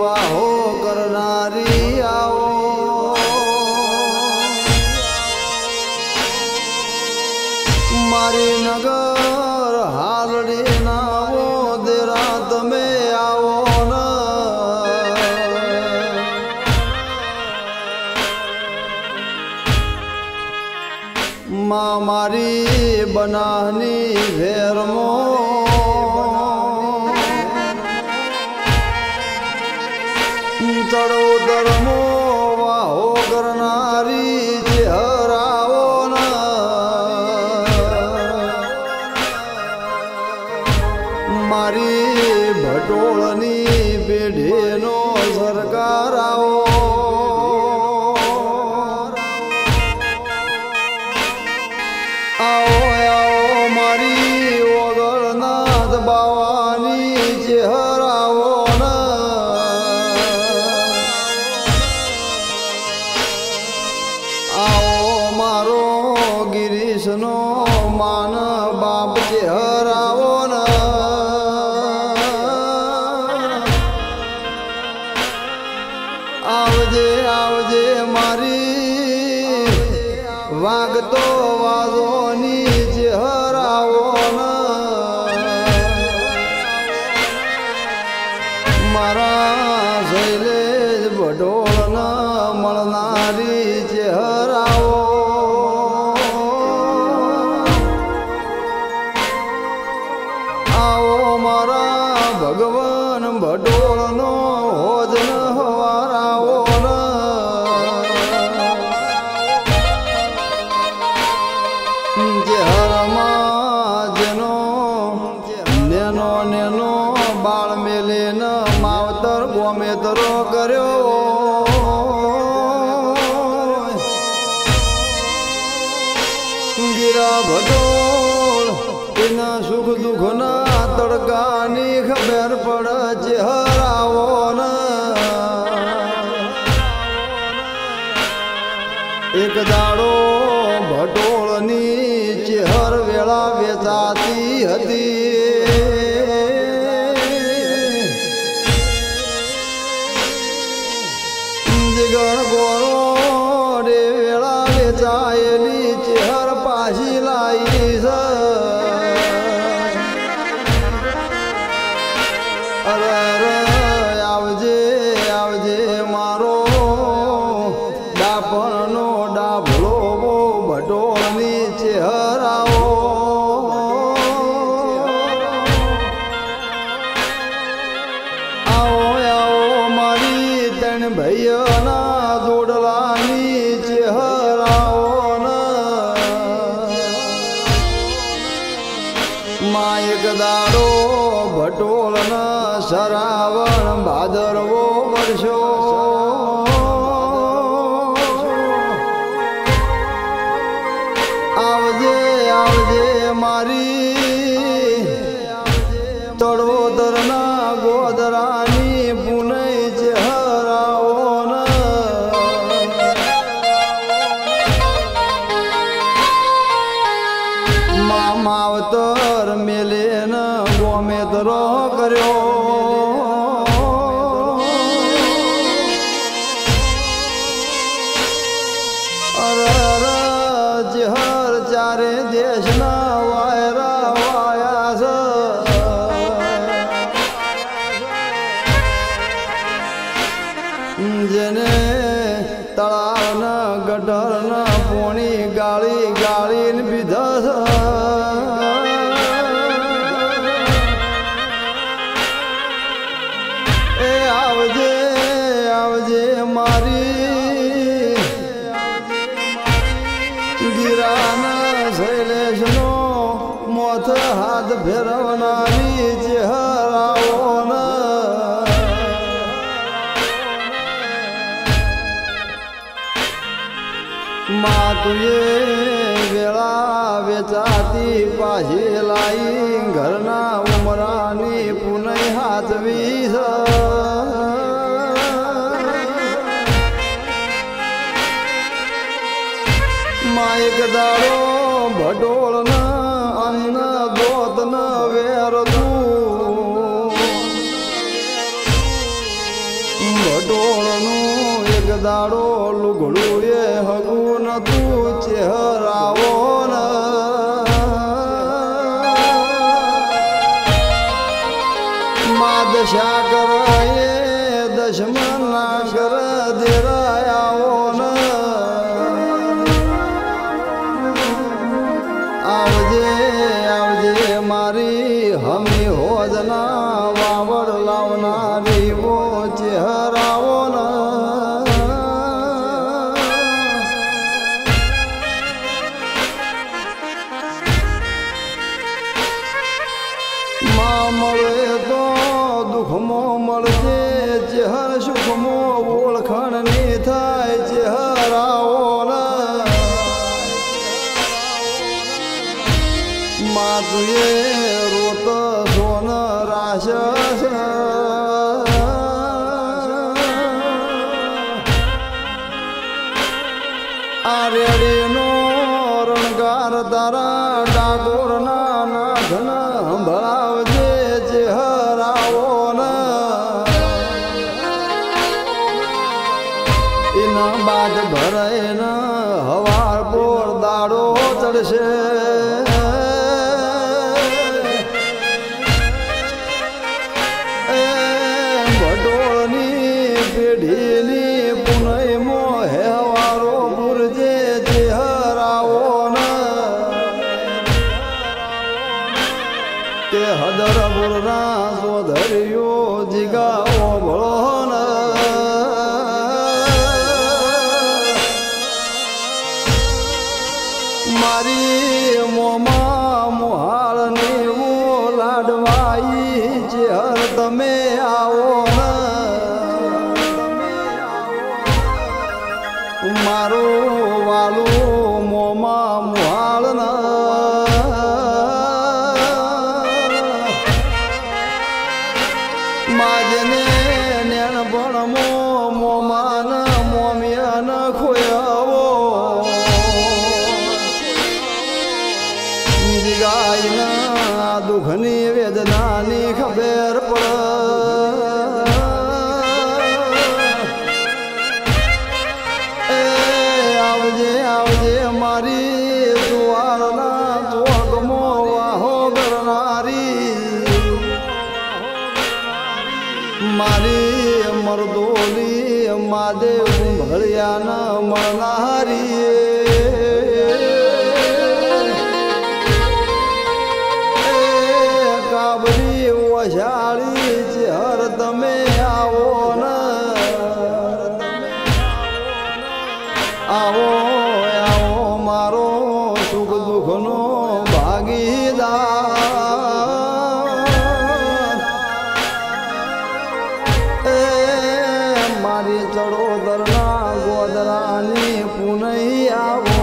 વાહો કરનારી આવો. મારી નગર હાલડી નાવો, દેરા તમે આવો ન. માં મારી બનાની ભેરમો ગિરીશનો માન બાપ હરાવો ન. આવજે આવજે મારી વાગતો વાદોની ભગવાન ભટોળનો હોજન હવારાઓ જેનો નેનો નેનો બાળ મેલે ન માવતર ગોમેતરો કર્યો. દુઃખના ખબર પડે છે હરાવો એક દાડો ભટોળની ચેહર વેળા વેચાતી હતી. દેશના વાયરા વાયા છે જેને તળાવના ગટરના પોણી ગાળી ગાળીને પીધા હાથ ફેરવનારી ચહેરાઓ માતુએ વેળા વેચાતી પાછી લાઈ ઘરના ઉમરાની પુનઃ હાથવી માયક દાડો ભટોળ દાડો લુગડું એ હગું નતું ચહેરાવો ન. માદશા કર એ દશમના કર દેરાયાઓ ન. આવજે આવજે મારી હમી હોજના વાવડ લાવનારી વો આર્યડીનો રણગાર તારા ડાકોરના નાથન સંભળાવજે ચહેરાવો એના બાદ ભરાય હવાર પોર દાડો ચડશે. મારી મોમાં મોહાળની ગાયના દુઃખની વેદનાની ખબર કાબરી છે હર તમે આવો ને. આવો આવો મારો સુખ દુઃખનો ભાગીદાર. એ મારી ચડોદરના ગોદરાની પુનૈ આવો.